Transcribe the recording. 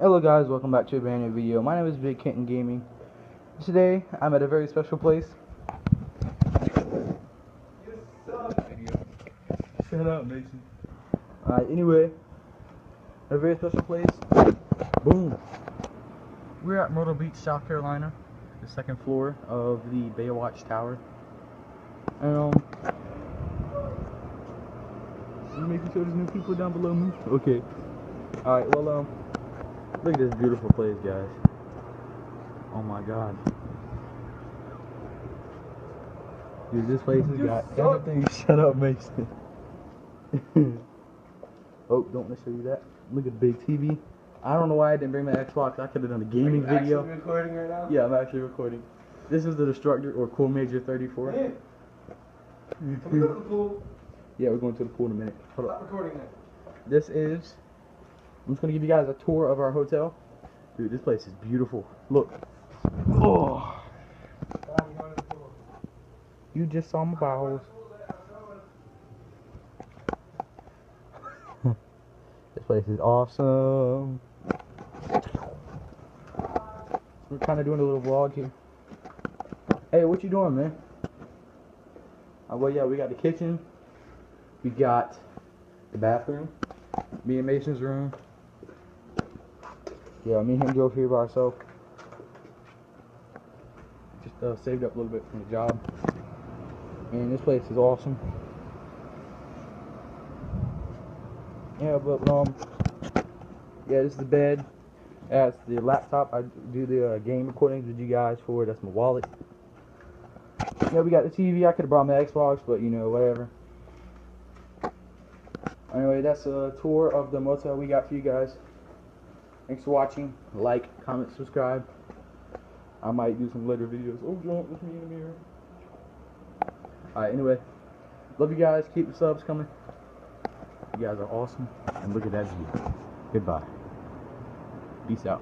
Hello guys, welcome back to a brand new video. My name is Big Kitten Gaming. Today, I'm at a very special place. Shut up, Mason. Alright, anyway, a very special place. Boom. We're at Myrtle Beach, South Carolina, the second floor of the Baywatch Tower. And, um, you making sure there's no people down below me? Okay. Alright, well, um, look at this beautiful place, guys. Oh my god. Dude, this place has You got suck. everything. Shut up, Mason. oh, don't want to show you that. Look at the big TV. I don't know why I didn't bring my Xbox. I could have done a gaming Are you video. Actually recording right now? Yeah, I'm actually recording. This is the Destructor or Cool Major 34. Hey, can we go to the pool? yeah, we're going to the pool in a minute. Hold Stop up. recording that. This is. I'm just gonna give you guys a tour of our hotel. Dude, this place is beautiful. Look. Oh, Stop going to the pool. you just saw my balls. this place is awesome. We're kind of doing a little vlog here. Hey, what you doing, man? Uh, well, yeah, we got the kitchen. We got the bathroom. Me and Mason's room. Yeah, me and him drove here by ourselves. Just uh, saved up a little bit from the job. And this place is awesome. Yeah, but um, yeah, this is the bed. That's the laptop. I do the uh, game recordings with you guys for. That's my wallet. Yeah, we got the TV. I could have brought my Xbox, but you know, whatever. Anyway, that's a tour of the motel we got for you guys. Thanks for watching. Like, comment, subscribe. I might do some later videos. Oh, don't with me in the mirror. Alright, anyway. Love you guys. Keep the subs coming. You guys are awesome. And look at that view. Goodbye. Peace out.